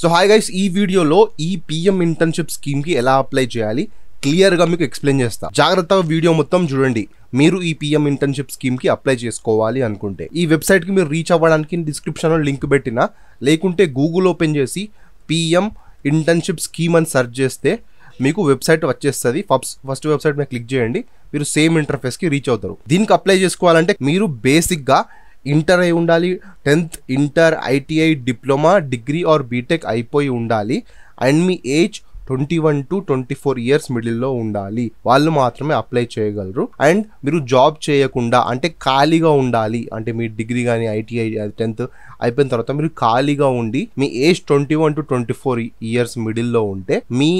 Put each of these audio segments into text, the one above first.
So hi guys ఈ వీడియోలో ఈ పిఎం ఇంటర్న్షిప్ స్కీమ్కి ఎలా అప్లై చేయాలి? క్లియర్గా మీకు ఎక్స్ప్లెయిన్ చేస్తా. జాగ్రత్తగా వీడియో మొత్తం చూడండి. మీరు ఈ పిఎం ఇంటర్న్షిప్ స్కీమ్కి అప్లై చేసుకోవాలి అనుకుంటే. ఈ వెబ్సైట్కి మీరు రీచ్ అవ్వడానికి డిస్క్రిప్షన్లో లింక్ పెట్టిన లేకుంటే గూగుల్ ఓపెన్ చేసి పిఎం ఇంటర్న్షిప్ స్కీమ్ అని సెర్చ్ చేస్తే మీకు వెబ్సైట్ వచ్చేస్తుంది. ఫస్ట్ ఫస్ట్ వెబ్సైట్ మీద క్లిక్ చేయండి. మీరు సేమ్ ఇంటర్ఫేస్కి రీచ్ అవుతారు. దీనికి అప్లై చేసుకోవాలంటే మీరు బేసిక్గా ఇంటర్ అయి ఉండాలి tenth inter ITI diploma degree or BTech అయిపోయి ఉండాలి. And me age twenty one to twenty four years మిడిల్లో ఉండాలి. వాళ్ళు మాత్రమే అప్లై చేయగలరు. అండ్ మీరు జాబ్ చేయకుండా అంటే ఖాళీగా ఉండాలి. అంటే మీ డిగ్రీ కానీ ఐటీఐ టెన్త్ అయిపోయిన తర్వాత మీరు ఖాళీగా ఉండి మీ age twenty one to twenty four years మిడిల్లో ఉంటే మీ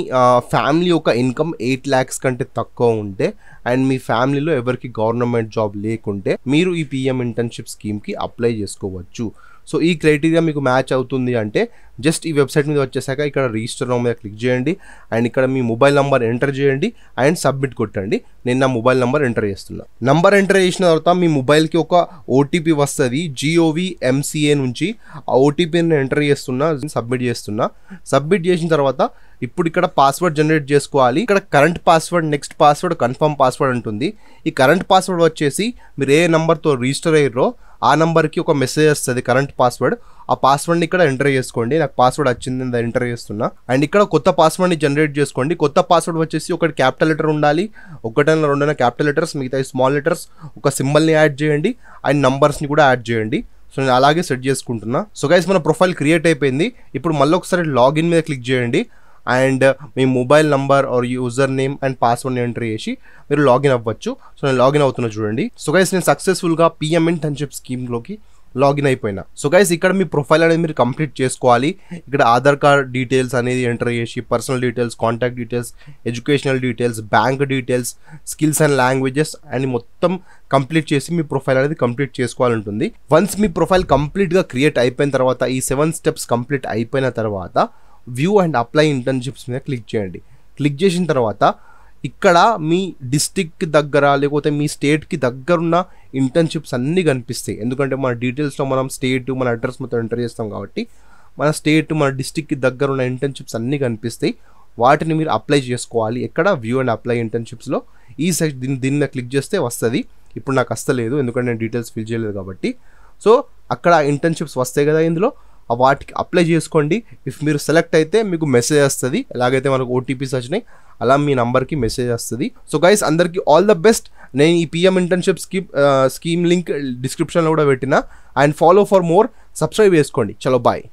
ఫ్యామిలీ యొక్క ఇన్కమ్ ఎయిట్ ల్యాక్స్ కంటే తక్కువ ఉంటే అండ్ మీ ఫ్యామిలీలో ఎవరికి గవర్నమెంట్ జాబ్ లేకుంటే మీరు ఈ పిఎం ఇంటర్న్షిప్ స్కీమ్కి అప్లై చేసుకోవచ్చు. సో ఈ క్రైటీరియా మీకు మ్యాచ్ అవుతుంది అంటే జస్ట్ ఈ వెబ్సైట్ మీద వచ్చేసాక ఇక్కడ రిజిస్టర్ మీద క్లిక్ చేయండి. అండ్ ఇక్కడ మీ మొబైల్ నెంబర్ ఎంటర్ చేయండి. అండ్ సబ్మిట్ కొట్టండి. నేను నా మొబైల్ నెంబర్ ఎంటర్ చేస్తున్నా. నంబర్ ఎంటర్ చేసిన తర్వాత మీ మొబైల్కి ఒక ఓటీపీ వస్తుంది. జిఓవి ఎంసీఏ నుంచి ఆ ఓటీపీని ఎంటర్ చేస్తున్నా సబ్మిట్ చేస్తున్నా. సబ్మిట్ చేసిన తర్వాత ఇప్పుడు ఇక్కడ పాస్వర్డ్ జనరేట్ చేసుకోవాలి. ఇక్కడ current password next password confirm password ఉంటుంది ఈ కరెంట్ పాస్వర్డ్ వచ్చేసి మీరు ఏ నెంబర్తో రిజిస్టర్ అయ్యారో ఆ నెంబర్కి ఒక మెసేజ్ వస్తుంది కరెంట్ పాస్వర్డ్. ఆ పాస్వర్డ్ని ఇక్కడ ఎంటర్ చేసుకోండి. నాకు పాస్వర్డ్ వచ్చింది ఎంటర్ చేస్తున్నా. అండ్ ఇక్కడ కొత్త పాస్వర్డ్ని జనరేట్ చేసుకోండి. కొత్త పాస్వర్డ్ వచ్చేసి ఒకటి క్యాపిటల్ లెటర్ ఉండాలి. ఒకటైనా రెండైనా క్యాపిటల్ లెటర్స్ మిగతా స్మాల్ లెటర్స్ ఒక సింబల్ని యాడ్ చేయండి. అండ్ నంబర్స్ని కూడా యాడ్ చేయండి. సో నేను అలాగే సెట్ చేసుకుంటున్నా. సో గైస్ మన ప్రొఫైల్ క్రియేట్ అయిపోయింది. ఇప్పుడు మళ్ళీ ఒకసారి లాగిన్ మీద క్లిక్ చేయండి. And me mobile number or user name and పాస్వర్డ్ని enter చేసి మీరు లాగిన్ అవ్వచ్చు. సో నేను లాగిన్ అవుతున్నా చూడండి. సో గైస్ నేను సక్సెస్ఫుల్గా పిఎం ఇంటర్న్షిప్ స్కీమ్లోకి లాగిన్ అయిపోయినా. సో గైస్ ఇక్కడ మీ ప్రొఫైల్ అనేది మీరు కంప్లీట్ చేసుకోవాలి. ఇక్కడ ఆధార్ కార్డ్ డీటెయిల్స్ అనేది ఎంటర్ చేసి personal details contact details educational details bank details skills and languages and మొత్తం కంప్లీట్ చేసి మీ ప్రొఫైల్ అనేది కంప్లీట్ చేసుకోవాలంటుంది. వన్స్ మీ ప్రొఫైల్ కంప్లీట్గా క్రియేట్ అయిపోయిన తర్వాత ఈ సెవెన్ స్టెప్స్ కంప్లీట్ అయిపోయిన తర్వాత వ్యూ అండ్ అప్లై ఇంటర్న్షిప్స్ మీద క్లిక్ చేయండి. క్లిక్ చేసిన తర్వాత ఇక్కడ మీ డిస్టిక్కి దగ్గర లేకపోతే మీ స్టేట్కి దగ్గరున్న ఇంటర్న్షిప్స్ అన్నీ కనిపిస్తాయి. ఎందుకంటే మన డీటెయిల్స్లో మనం స్టేట్ మన అడ్రస్ మొత్తం ఎంటర్ చేస్తాం కాబట్టి మన స్టేట్ మన డిస్టిక్కి దగ్గర ఉన్న ఇంటర్న్షిప్స్ అన్నీ కనిపిస్తాయి. వాటిని మీరు అప్లై చేసుకోవాలి. ఎక్కడ? వ్యూ అండ్ అప్లై ఇంటర్న్షిప్స్లో ఈ సైట్ దీన్ని దీని మీద క్లిక్ చేస్తే వస్తుంది. ఇప్పుడు నాకు వస్తలేదు ఎందుకంటే నేను డీటెయిల్స్ ఫిల్ చేయలేదు కాబట్టి. సో అక్కడ ఇంటర్న్షిప్స్ వస్తాయి కదా ఇందులో. వాటికి అప్లై చేసుకోండి. ఇఫ్ మీరు సెలెక్ట్ అయితే మీకు మెసేజ్ వస్తుంది. ఎలాగైతే మనకు ఓటీపీస్ వచ్చినాయి అలా మీ నంబర్కి మెసేజ్ వస్తుంది. సో గైస్ అందరికీ ఆల్ ద బెస్ట్ నేను ఈ PM internship scheme scheme link డిస్క్రిప్షన్లో కూడా పెట్టిన. And follow for more subscribe చేసుకోండి. చలో బాయ్